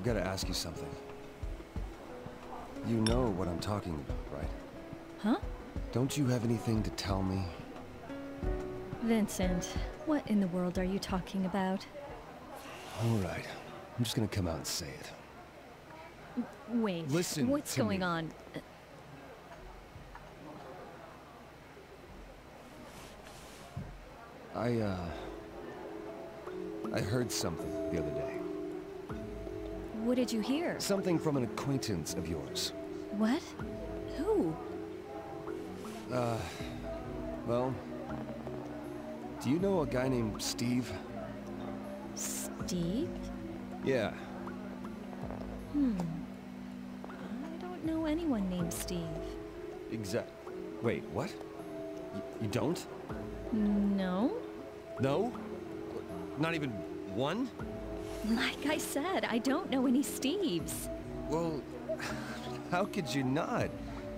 I gotta ask you something. You know what I'm talking about, right? Huh? Don't you have anything to tell me? Vincent, what in the world are you talking about? Alright. I'm just gonna come out and say it. Wait, Listen what's going me. on? I, uh... I heard something the other day. What did you hear? Something from an acquaintance of yours. What? Who? Uh... Well... Do you know a guy named Steve? Steve? Yeah. Hmm. I don't know anyone named Steve. Exact... Wait, what? Y you don't? No? No? Not even one? Like I said, I don't know any Steves. Well, how could you not?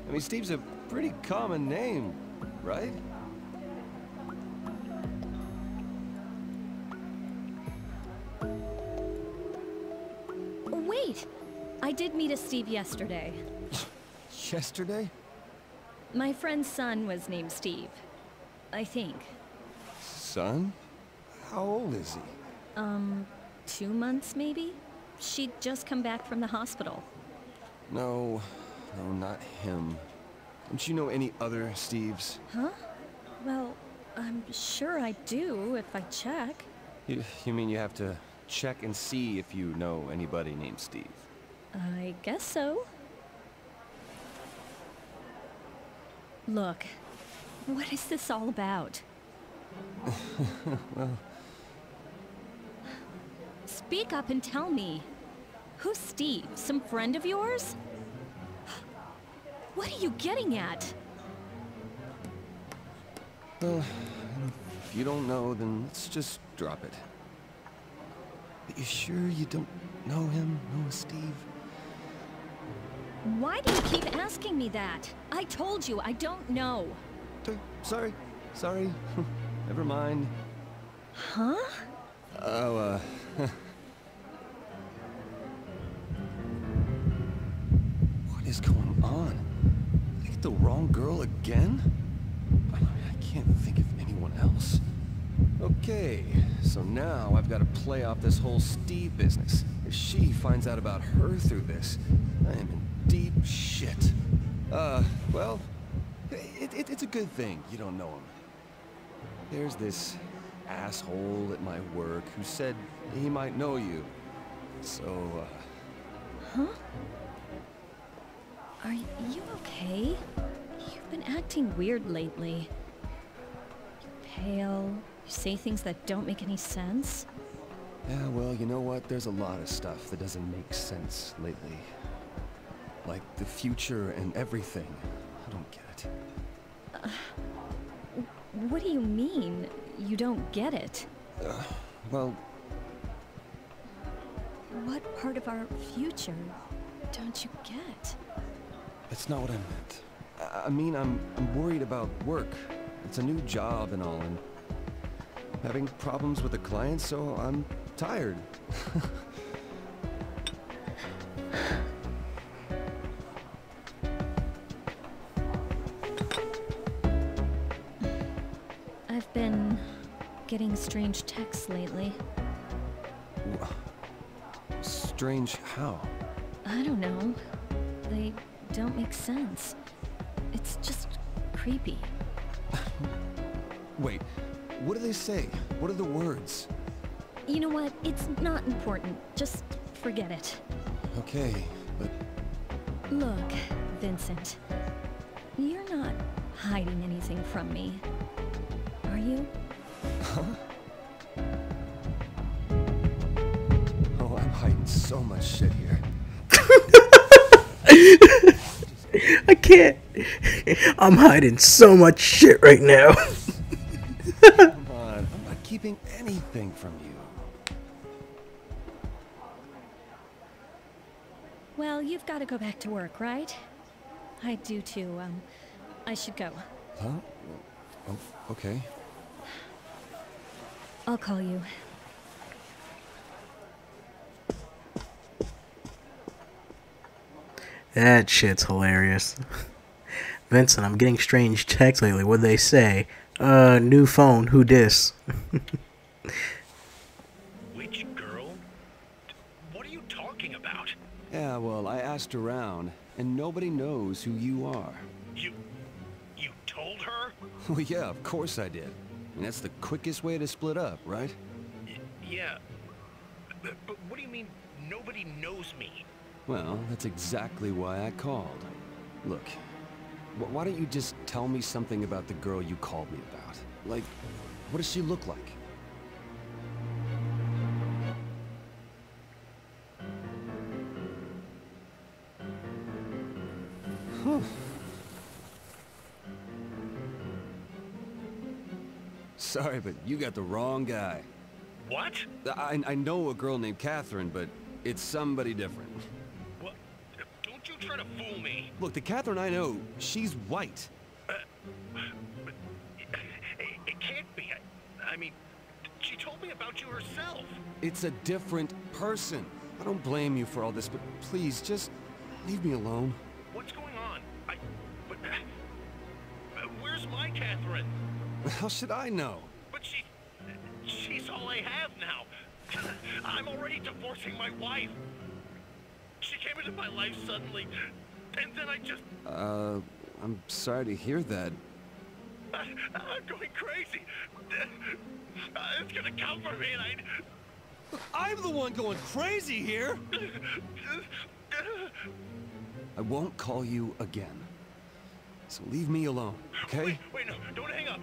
I mean, Steve's a pretty common name, right? Wait! I did meet a Steve yesterday. Yesterday? My friend's son was named Steve. I think. Son? How old is he? Um, two months maybe? She'd just come back from the hospital. No, no, not him. Don't you know any other Steves? Huh? Well, I'm sure I do if I check. You, you mean you have to check and see if you know anybody named Steve? I guess so. Look, what is this all about? well, Speak up and tell me. Who's Steve? Some friend of yours? What are you getting at? well, if you don't know, then let's just drop it. But you sure you don't know him, know Steve? Why do you keep asking me that? I told you I don't know. Sorry, sorry. Never mind. Huh? Oh, uh... girl again? I can't think of anyone else. Okay, so now I've got to play off this whole Steve business. If she finds out about her through this, I am in deep shit. Uh, well, it, it, it's a good thing you don't know him. There's this asshole at my work who said he might know you. So, uh, Huh? Are you okay? You've been acting weird lately. You're pale. You say things that don't make any sense. yeah, well, you know what? There's a lot of stuff that doesn't make sense lately. Like the future and everything. I don't get it. Uh, what do you mean? You don't get it? Uh, well, What part of our future don't you get? that's not what I meant. I, mean, I'm, I'm worried about work. It's a new job and all, and having problems with the clients, so I'm tired. I've been getting strange texts lately. Strange how? I don't know. They don't make sense. It's just creepy. Wait, what do they say? What are the words? You know what? It's not important. Just forget it. Okay, but Look, Vincent. You're not hiding anything from me. Are you? Huh? oh, I'm hiding so much shit here. I can't. I'm hiding so much shit right now. Come on, I'm not keeping anything from you. Well, you've got to go back to work, right? I do too. Um, I should go. Huh? Oh, okay. I'll call you. That shit's hilarious. Vincent, I'm getting strange texts lately. What they say? Uh, new phone. Who dis? Which girl? What are you talking about? Yeah, well, I asked around, and nobody knows who you are. You... you told her? Well, yeah, of course I did. And that's the quickest way to split up, right? Y yeah. But, but what do you mean, nobody knows me? Well, that's exactly why I called. Look, wh why don't you just tell me something about the girl you called me about? Like, what does she look like? Huh. Sorry, but you got the wrong guy. What? I, I know a girl named Catherine, but it's somebody different. Fool me. Look, the Catherine I know, she's white. Uh, it, it can't be. I, I mean, she told me about you herself. It's a different person. I don't blame you for all this, but please, just leave me alone. What's going on? I... But... Uh, where's my Catherine? How should I know? But she... She's all I have now. I'm already divorcing my wife. She came into my life suddenly, and then I just... Uh, I'm sorry to hear that. I, I'm going crazy. Uh, it's gonna come for me, and I... I'm the one going crazy here! I won't call you again. So leave me alone, okay? Wait, wait, no, don't hang up.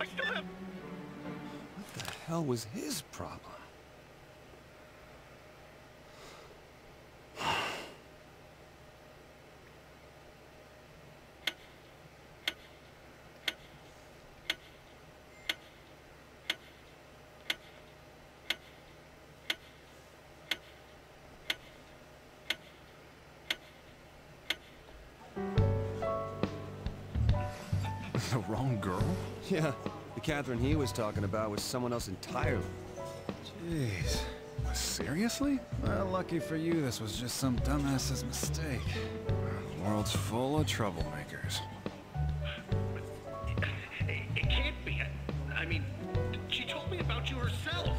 I still have... What the hell was his problem? The wrong girl? Yeah, the Catherine he was talking about was someone else entirely. Jeez. Seriously? Well, lucky for you, this was just some dumbass's mistake. The world's full of troublemakers. It, it can't be. I, I mean, she told me about you herself.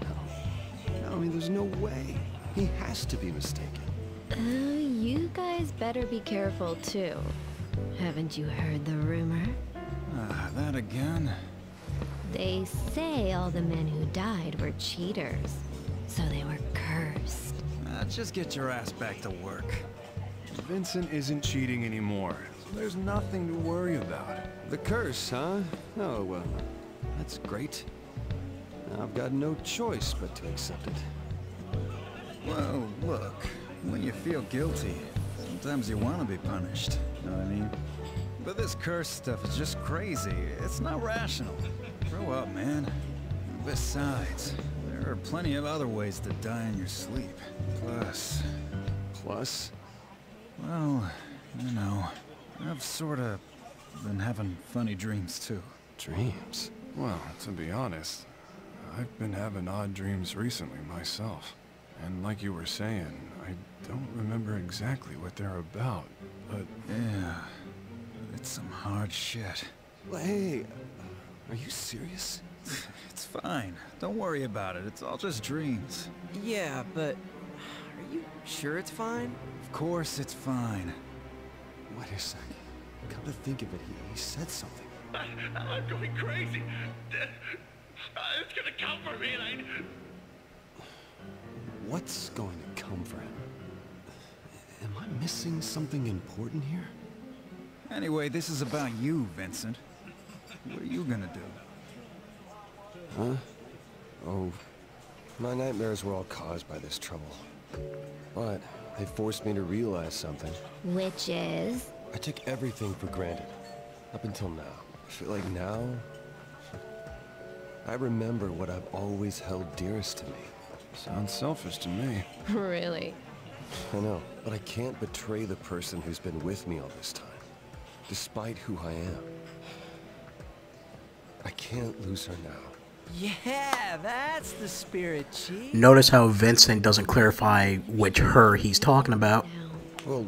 No. No, I mean, there's no way. He has to be mistaken. Uh, you guys better be careful too. Haven't you heard the rumor? Ah, that again? They say all the men who died were cheaters, so they were cursed. Ah, just get your ass back to work. Vincent isn't cheating anymore, so there's nothing to worry about. The curse, huh? Oh, well, that's great. I've got no choice but to accept it. Well, look, when you feel guilty, sometimes you want to be punished. Know what I mean? But this curse stuff is just crazy. It's not rational. Grow up, man. Besides, there are plenty of other ways to die in your sleep. Plus, Plus? well, you know, I've sort of been having funny dreams too. Dreams. Well, to be honest, I've been having odd dreams recently myself. And like you were saying, I don't remember exactly what they're about, but Yeah, it's some hard shit. Well, hey, are you serious? It's fine. Don't worry about it. It's all just dreams. Yeah, but are you sure it's fine? Of course it's fine. Wait a second. Come to think of it, he, he said something. I, I'm going crazy. It's gonna come for me, and I... What's going to come for him? Am I missing something important here? Anyway, this is about you, Vincent. What are you gonna do? Huh? Oh, my nightmares were all caused by this trouble. But they forced me to realize something. Which is? I took everything for granted. Up until now. I feel like now... I remember what I've always held dearest to me. sounds selfish to me. Really? I know, but I can't betray the person who's been with me all this time. Despite who I am. I can't lose her now. Yeah, that's the spirit, Chief. Notice how Vincent doesn't clarify which her he's talking about. Well,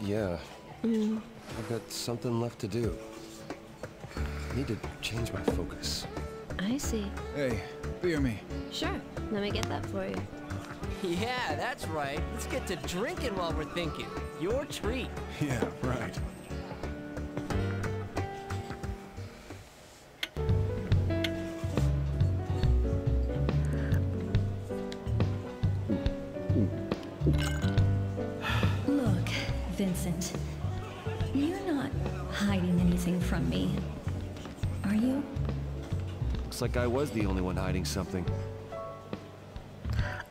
Yeah. I've got something left to do. I need to change my focus. I see. Hey, beer me. Sure, let me get that for you. Yeah, that's right. Let's get to drinking while we're thinking. Your treat. Yeah, right. Looks like I was the only one hiding something.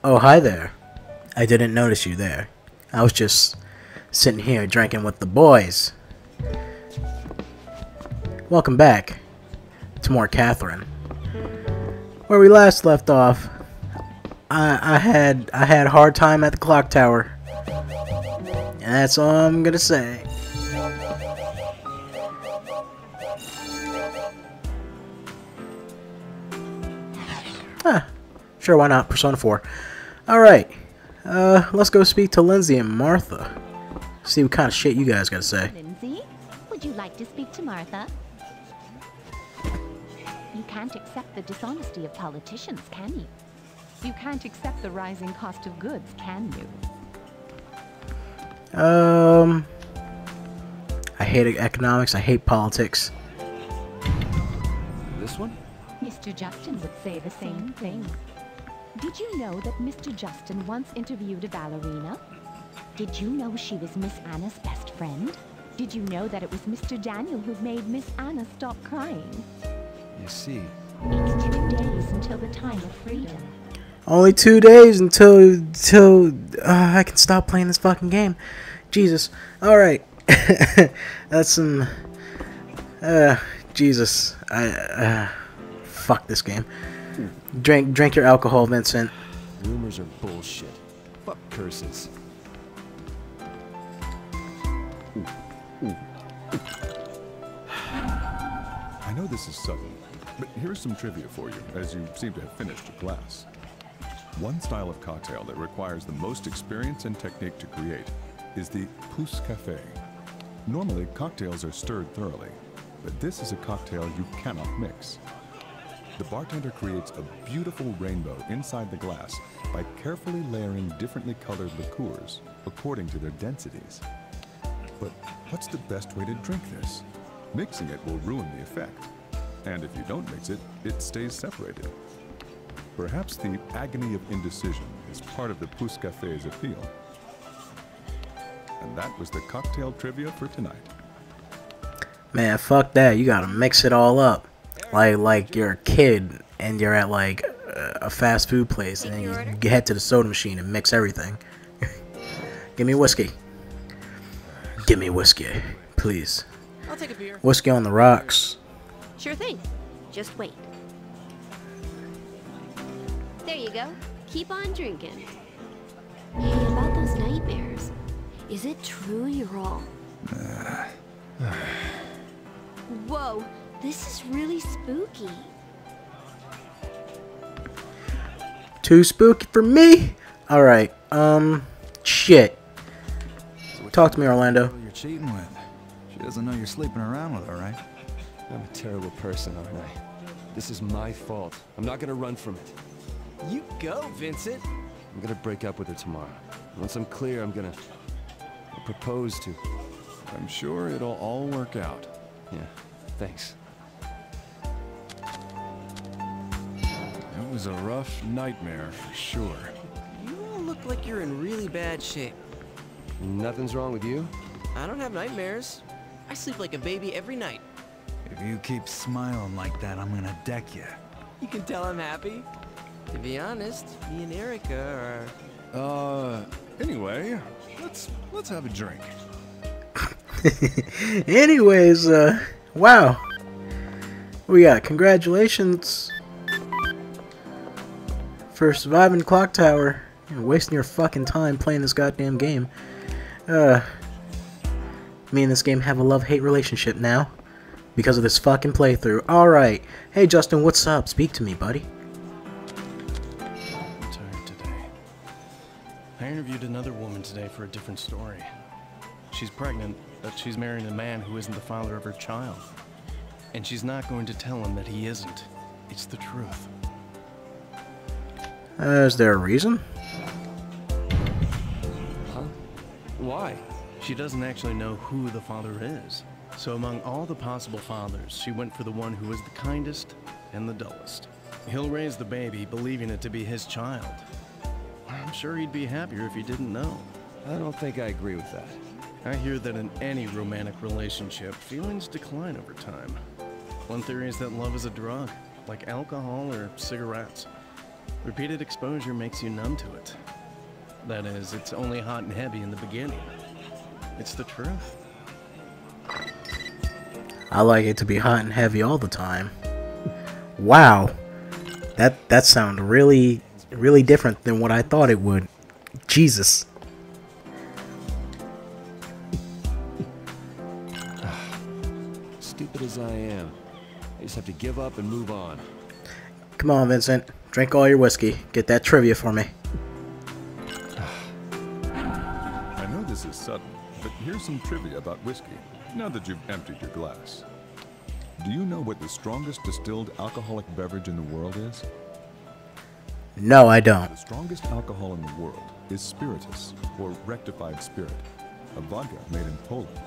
Oh, hi there. I didn't notice you there. I was just sitting here drinking with the boys. Welcome back to more Catherine. Where we last left off, I, I had I had a hard time at the clock tower. And that's all I'm gonna say. Sure, why not? Persona 4. Alright, uh, let's go speak to Lindsay and Martha. See what kind of shit you guys gotta say. Lindsay, would you like to speak to Martha? You can't accept the dishonesty of politicians, can you? You can't accept the rising cost of goods, can you? Um, I hate economics, I hate politics. This one? Mr. Justin would say the same thing. Did you know that Mr. Justin once interviewed a ballerina? Did you know she was Miss Anna's best friend? Did you know that it was Mr. Daniel who made Miss Anna stop crying? You see. It's two days until the time of freedom. Only two days until until uh, I can stop playing this fucking game. Jesus. All right. That's some. Uh, Jesus. I. Uh, fuck this game. Drink, drink your alcohol, Vincent. Rumors are bullshit. Fuck curses. I know this is sudden, but here's some trivia for you, as you seem to have finished your class. One style of cocktail that requires the most experience and technique to create is the pousse café. Normally, cocktails are stirred thoroughly, but this is a cocktail you cannot mix. The bartender creates a beautiful rainbow inside the glass by carefully layering differently colored liqueurs according to their densities. But what's the best way to drink this? Mixing it will ruin the effect. And if you don't mix it, it stays separated. Perhaps the agony of indecision is part of the Pousse Café's appeal. And that was the cocktail trivia for tonight. Man, fuck that. You gotta mix it all up. Like like you're a kid and you're at like a fast food place and then you you head to the soda machine and mix everything. Give me whiskey. Give me whiskey, please. I'll take a beer. Whiskey on the rocks. Sure thing. Just wait. There you go. Keep on drinking. Hey, about those nightmares. Is it true you're all... Whoa, this is really spooky. Too spooky for me. All right. Um, shit. Talk to me, Orlando. You're cheating with. She doesn't know you're sleeping around with her, right? I'm a terrible person, aren't I? This is my fault. I'm not gonna run from it. You go, Vincent. I'm gonna break up with her tomorrow. Once I'm clear, I'm gonna propose to. I'm sure it'll all work out. Yeah, thanks. Was a rough nightmare for sure. You all look like you're in really bad shape. Nothing's wrong with you? I don't have nightmares. I sleep like a baby every night. If you keep smiling like that, I'm gonna deck you. You can tell I'm happy. To be honest, me and Erica are... Uh, anyway, let's let's have a drink. Anyways, uh, wow. We got congratulations for surviving Clock Tower and wasting your fucking time playing this goddamn game. Uh, me and this game have a love-hate relationship now because of this fucking playthrough. Alright. Hey, Justin, what's up? Speak to me, buddy. Today. I interviewed another woman today for a different story. she's pregnant, but she's marrying a man who isn't the father of her child. And she's not going to tell him that he isn't. It's the truth. Uh, is there a reason? Huh? Why? She doesn't actually know who the father is. So among all the possible fathers, she went for the one who was the kindest and the dullest. He'll raise the baby, believing it to be his child. I'm sure he'd be happier if he didn't know. I don't think I agree with that. I hear that in any romantic relationship, feelings decline over time. One theory is that love is a drug, like alcohol or cigarettes. Repeated exposure makes you numb to it. That is, it's only hot and heavy in the beginning. It's the truth. I like it to be hot and heavy all the time. Wow. That that sounded really really different than what I thought it would. Jesus. Stupid as I am, I just have to give up and move on. Come on, Vincent. Drink all your whiskey. Get that trivia for me. I know this is sudden, but here's some trivia about whiskey, now that you've emptied your glass. Do you know what the strongest distilled alcoholic beverage in the world is? No, I don't. The strongest alcohol in the world is spiritus, or rectified spirit, a vodka made in Poland.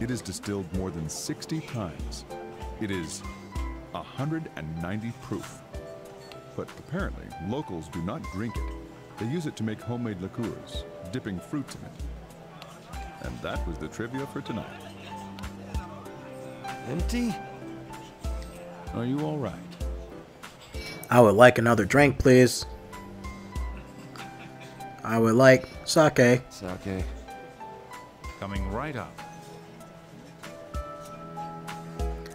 It is distilled more than 60 times. It is 190 proof. But apparently, locals do not drink it. They use it to make homemade liqueurs, dipping fruits in it. And that was the trivia for tonight. Empty? Are you alright? I would like another drink, please. I would like sake. Sake. Coming right up.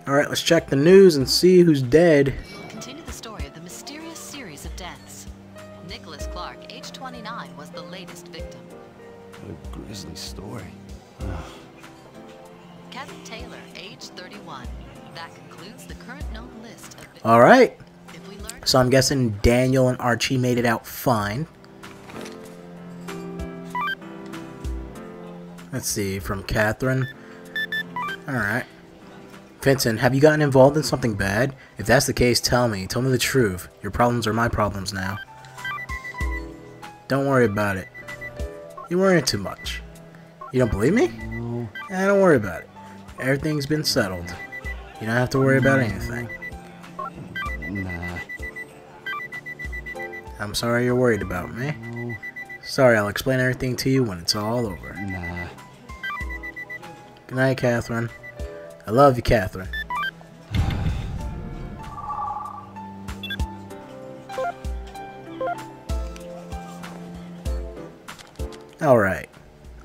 Alright, let's check the news and see who's dead. Taylor, age 31. That concludes the current known list of victims. Alright. If we learn So I'm guessing Daniel and Archie made it out fine. Let's see, from Catherine. Alright. Vincent, have you gotten involved in something bad? If that's the case, tell me. Tell me the truth. Your problems are my problems now. Don't worry about it. You're worrying too much. You don't believe me? No. Eh, don't worry about it. Everything's been settled. You don't have to worry about mm. anything. Nah. I'm sorry you're worried about me. No. Sorry, I'll explain everything to you when it's all over. Nah. Good night, Catherine. I love you, Catherine. Alright.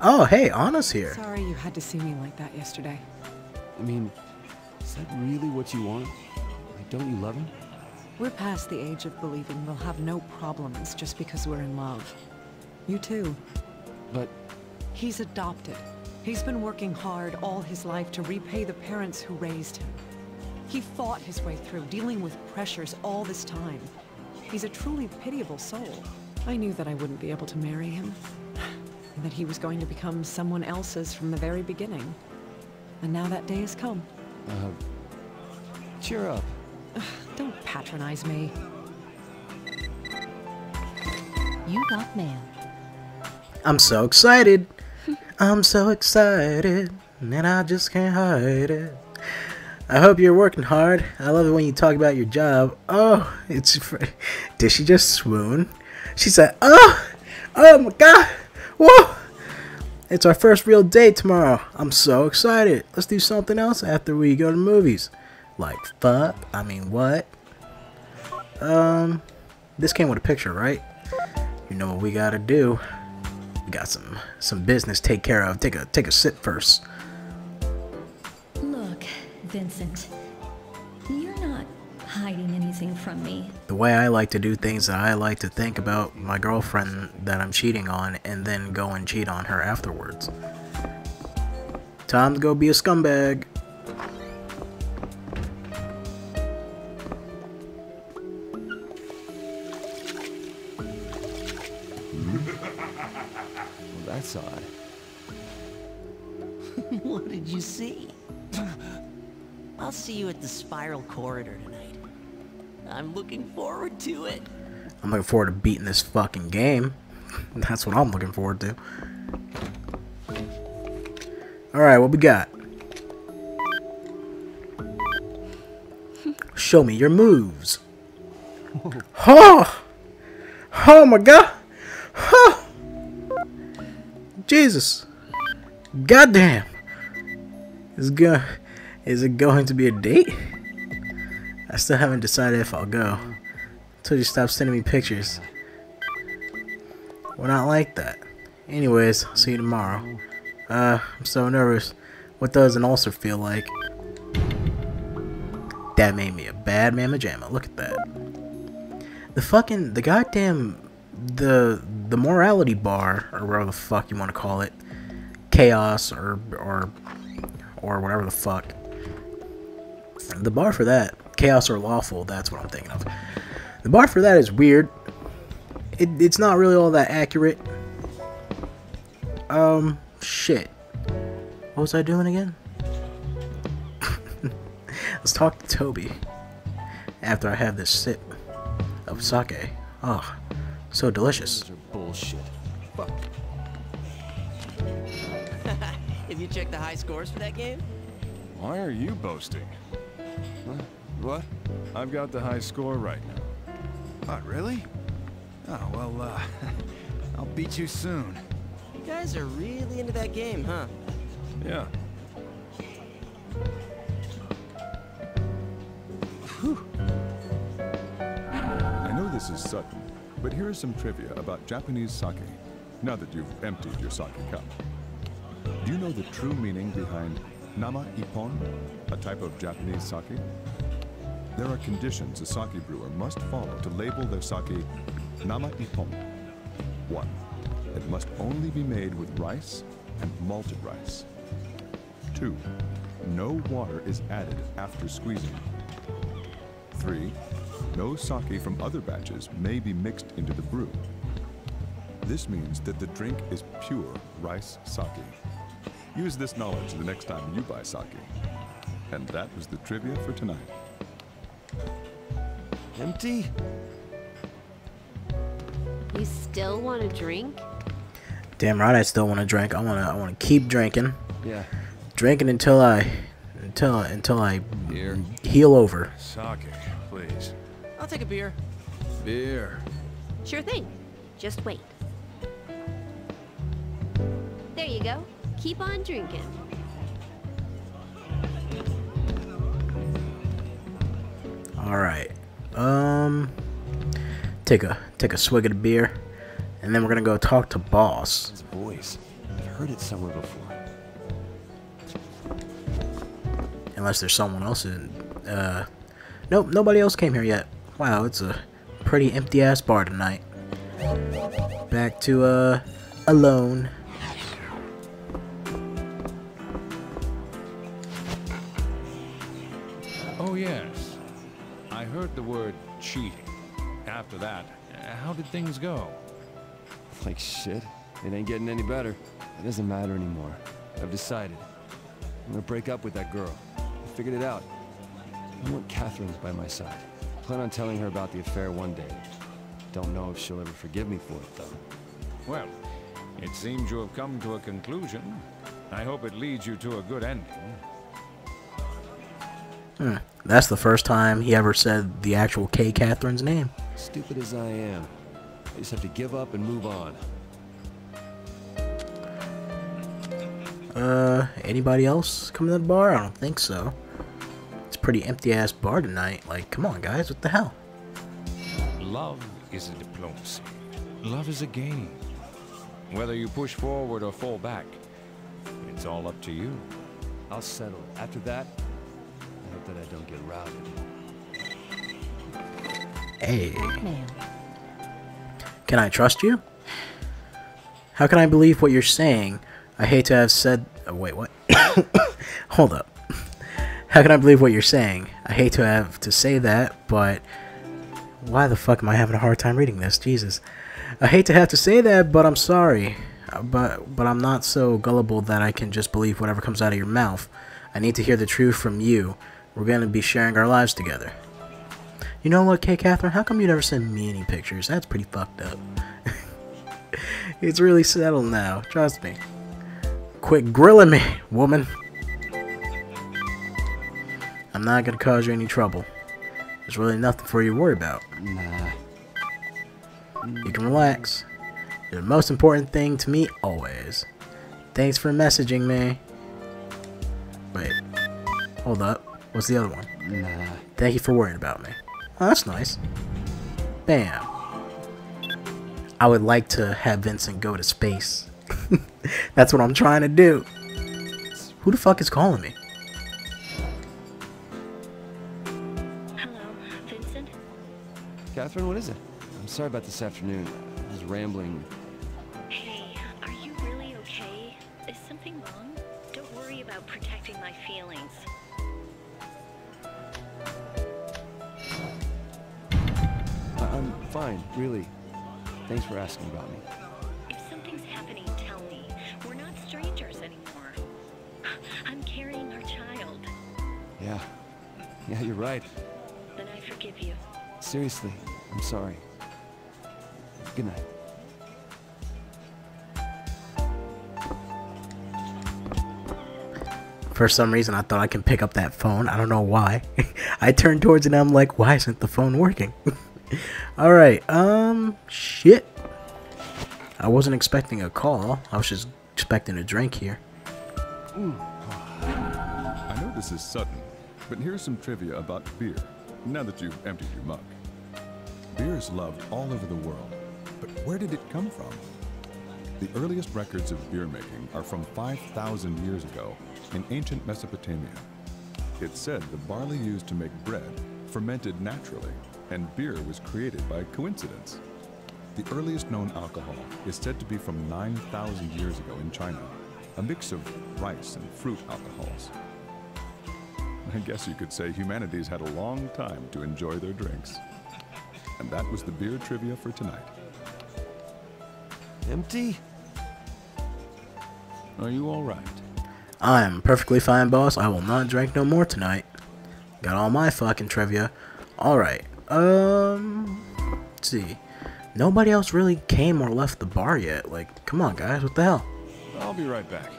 Oh, hey, Anna's here. Sorry you had to see me like that yesterday. I mean, is that really what you want? Like, don't you love him? We're past the age of believing we'll have no problems just because we're in love. You too. But He's adopted. He's been working hard all his life to repay the parents who raised him. He fought his way through, dealing with pressures all this time. He's a truly pitiable soul. I knew that I wouldn't be able to marry him. And that he was going to become someone else's from the very beginning. And now that day has come. uh, cheer up. Don't patronize me. You got mail. I'm so excited. I'm so excited. And I just can't hide it. I hope you're working hard. I love it when you talk about your job. Oh, it's. fr- Did she just swoon? She said, Oh, oh my god. Whoa. It's our first real date tomorrow. I'm so excited. Let's do something else after we go to movies. Like fuck. I mean, what? Um, this came with a picture, right? You know what we gotta do. We got some some business to take care of. Take a take a sip first. Look, Vincent, you're not hiding anything from me. The way I like to do things, that I like to think about my girlfriend that I'm cheating on, and then go and cheat on her afterwards. Time to go be a scumbag. Looking forward to it. I'm looking forward to beating this fucking game. That's what I'm looking forward to. Alright, what we got? Show me your moves. Oh! Oh my god! Oh! Jesus! Goddamn! Is go is it going to be a date? I still haven't decided if I'll go. Until you stop sending me pictures. We're not like that. Anyways, I'll see you tomorrow. Uh, I'm so nervous. What does an ulcer feel like? That made me a bad mamma jamma. Look at that. The fucking, the goddamn, the, the morality bar, or whatever the fuck you want to call it. Chaos, or, or, or whatever the fuck. The bar for that, chaos or lawful, that's what I'm thinking of. The bar for that is weird. It, it's not really all that accurate. Um, shit. What was I doing again? Let's talk to Toby. After I have this sip of sake. Oh, so delicious. Bullshit. Fuck. Have you checked the high scores for that game? Why are you boasting? Huh? What? I've got the high score right now. What, really? Oh, well, uh, I'll beat you soon. You guys are really into that game, huh? Yeah. I know this is sudden, but here is some trivia about Japanese sake, now that you've emptied your sake cup. Do you know the true meaning behind nama ippon, a type of Japanese sake? There are conditions a sake brewer must follow to label their sake nama ippon. One, it must only be made with rice and malted rice. Two, no water is added after squeezing. Three, no sake from other batches may be mixed into the brew. This means that the drink is pure rice sake. Use this knowledge the next time you buy sake. And that was the trivia for tonight. Empty? You still want to drink? Damn right, I still want to drink. I wanna, I wanna keep drinking. Yeah. Drinking until I, until, until I Beer. heal over. Sake, please. I'll take a beer. Beer. Sure thing. Just wait. There you go. Keep on drinking. All right. Um, take a take a swig of the beer, and then we're gonna go talk to boss. His voice. I've heard it somewhere before. Unless there's someone else in. Uh, nope, nobody else came here yet. Wow, it's a pretty empty ass bar tonight. Back to uh, alone. That, how did things go? Like shit. It ain't getting any better. It doesn't matter anymore. I've decided. I'm gonna break up with that girl. I figured it out. I want Katherine's by my side. Plan on telling her about the affair one day. Don't know if she'll ever forgive me for it, though. Well, it seems you have come to a conclusion. I hope it leads you to a good ending. Hmm. That's the first time he ever said the actual K. Katherine's name. Stupid as I am, I just have to give up and move on. Uh, anybody else coming to the bar? I don't think so. It's a pretty empty ass bar tonight. Like, come on, guys, what the hell? Love is a diplomacy. Love is a game. Whether you push forward or fall back, it's all up to you. I'll settle. After that, I hope that I don't get routed. Hey. Blackmail. Can I trust you? How can I believe what you're saying? I hate to have said. Oh, wait, what? Hold up. How can I believe what you're saying? I hate to have to say that, but why the fuck am I having a hard time reading this? Jesus. I hate to have to say that, but I'm sorry. Uh, but but I'm not so gullible that I can just believe whatever comes out of your mouth. I need to hear the truth from you. We're gonna be sharing our lives together. You know what, Kay Katherine? How come you never send me any pictures? That's pretty fucked up. it's really settled now. Trust me. Quit grilling me, woman. I'm not gonna cause you any trouble. There's really nothing for you to worry about. Nah. You can relax. You're the most important thing to me always. Thanks for messaging me. Wait. Hold up. What's the other one? Nah. Thank you for worrying about me. Oh, that's nice. Bam. I would like to have Vincent go to space. that's what I'm trying to do. Who the fuck is calling me? Hello, Vincent? Katherine, what is it? I'm sorry about this afternoon. I was rambling. Really. Thanks for asking about me. If something's happening, tell me. We're not strangers anymore. I'm carrying our child. Yeah. Yeah, you're right. Then I forgive you. Seriously, I'm sorry. Good night. For some reason, I thought I can pick up that phone. I don't know why. I turned towards it and I'm like, why isn't the phone working? Alright, um, shit. I wasn't expecting a call. I was just expecting a drink here. I know this is sudden, but here's some trivia about beer, now that you've emptied your mug. Beer is loved all over the world, but where did it come from? The earliest records of beer making are from 5,000 years ago in ancient Mesopotamia. It's said the barley used to make bread fermented naturally, and beer was created by coincidence. The earliest known alcohol is said to be from 9,000 years ago in China, a mix of rice and fruit alcohols. I guess you could say humanity's had a long time to enjoy their drinks. And that was the beer trivia for tonight. Empty? Are you alright? I'm perfectly fine, boss. I will not drink no more tonight. Got all my fucking trivia. Alright. Um. Let's see. Nobody else really came or left the bar yet. Like, come on, guys. What the hell? I'll be right back.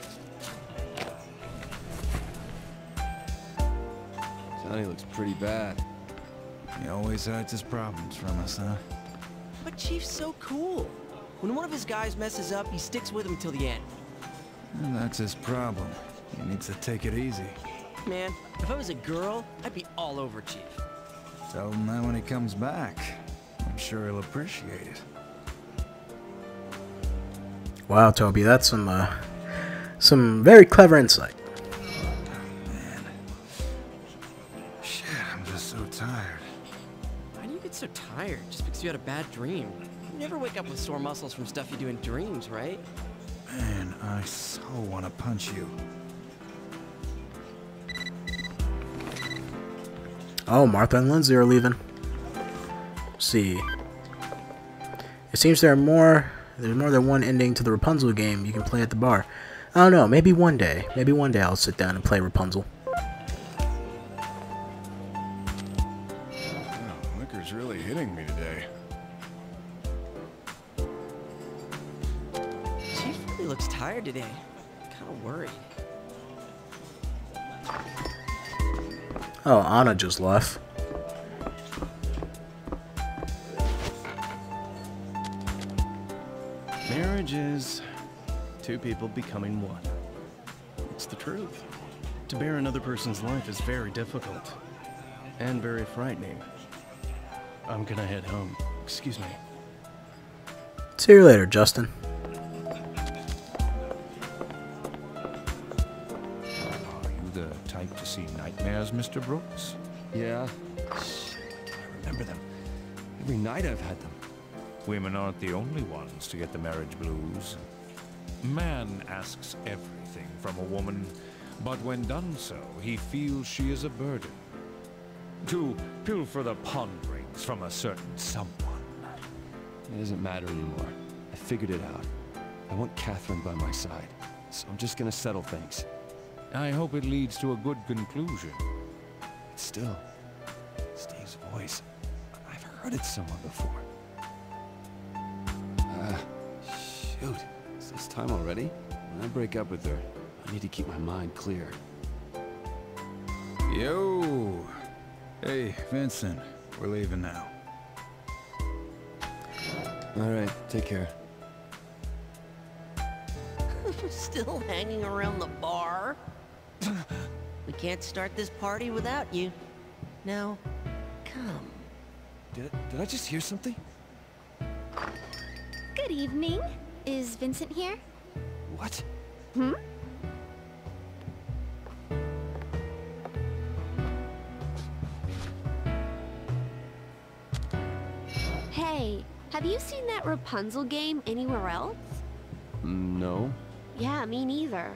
Johnny looks pretty bad. He always hides his problems from us, huh? But Chief's so cool. When one of his guys messes up, he sticks with him till the end. And that's his problem. He needs to take it easy. Man, if I was a girl, I'd be all over Chief. Tell him that when he comes back. I'm sure he'll appreciate it. Wow, Toby, that's some uh, some very clever insight. Man, Shit, I'm just so tired. Why do you get so tired? Just because you had a bad dream? You never wake up with sore muscles from stuff you do in dreams, right? Man, I so want to punch you. Oh, Martha and Lindsay are leaving. Let's see. It seems there are more. There's more than one ending to the Rapunzel game you can play at the bar. I don't know. Maybe one day. Maybe one day I'll sit down and play Rapunzel. Oh, liquor's really hitting me today. Chief really looks tired today. Kind of worried. Oh, Anna just left. Marriage is two people becoming one. It's the truth. To bear another person's life is very difficult and very frightening. I'm gonna head home. Excuse me. See you later, Justin. Type to see nightmares, Mr. Brooks? Yeah. Shit, I remember them. Every night I've had them. Women aren't the only ones to get the marriage blues. Man asks everything from a woman, but when done so, he feels she is a burden. To pilfer the ponderings from a certain someone. It doesn't matter anymore. I figured it out. I want Katherine by my side, so I'm just gonna settle things. I hope it leads to a good conclusion. Still, Steve's voice. I've heard it somewhere before. Ah, shoot. Is this time already? When I break up with her, I need to keep my mind clear. Yo! Hey, Vincent. We're leaving now. Alright, take care. Still hanging around the bar? We can't start this party without you. Now, come. Did, did I just hear something? Good evening. Is Vincent here? What? Hmm? Hey, have you seen that Rapunzel game anywhere else? No. Yeah, me neither.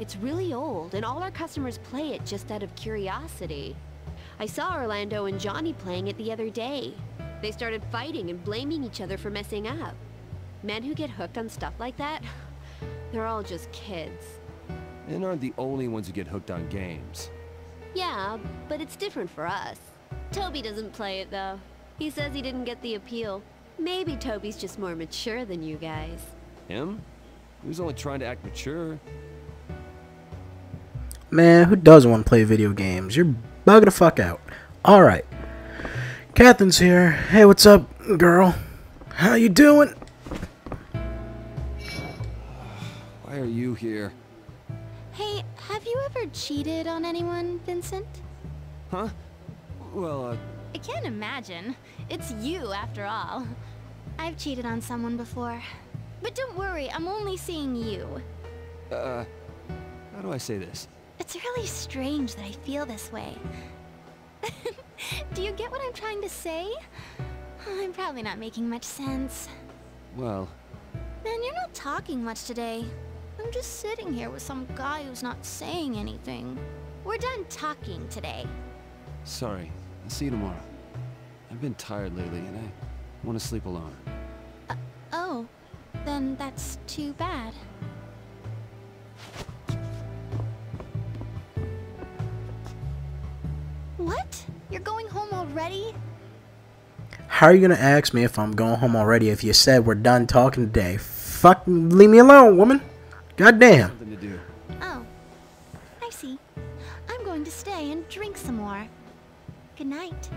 It's really old, and all our customers play it just out of curiosity. I saw Orlando and Jonny playing it the other day. They started fighting and blaming each other for messing up. Men who get hooked on stuff like that, they're all just kids. And aren't the only ones who get hooked on games. Yeah, but it's different for us. Toby doesn't play it though. He says he didn't get the appeal. Maybe Toby's just more mature than you guys. Him? He was only trying to act mature. Man, who doesn't want to play video games? You're bugging the fuck out. Alright. Catherine's here. Hey, what's up, girl? How you doing? Why are you here? Hey, have you ever cheated on anyone, Vincent? Huh? Well, uh, I can't imagine. It's you, after all. I've cheated on someone before. But don't worry, I'm only seeing you. uh, how do I say this? It's really strange that I feel this way. Do you get what I'm trying to say? I'm probably not making much sense. Well, Man, you're not talking much today. I'm just sitting here with some guy who's not saying anything. We're done talking today. sorry. I'll see you tomorrow. I've been tired lately, and I want to sleep alone. Uh, oh, then that's too bad. You're going home already? How are you gonna ask me if I'm going home already if you said we're done talking today? Fuck, leave me alone, woman. Goddamn. Something to do. Oh, I see. I'm going to stay and drink some more. Good night.